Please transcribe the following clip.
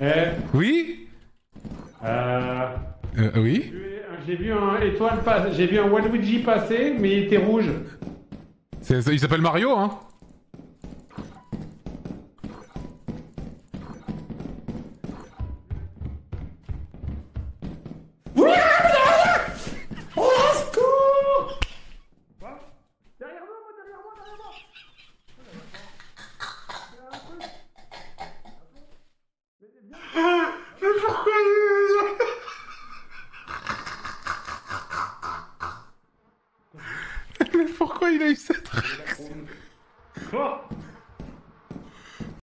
Eh, Oui. Euh, Euh, Oui. J'ai vu un étoile passer, j'ai vu un Waluigi passer, mais il était rouge. Il s'appelle Mario, hein? pourquoi il a eu cette réaction Quoi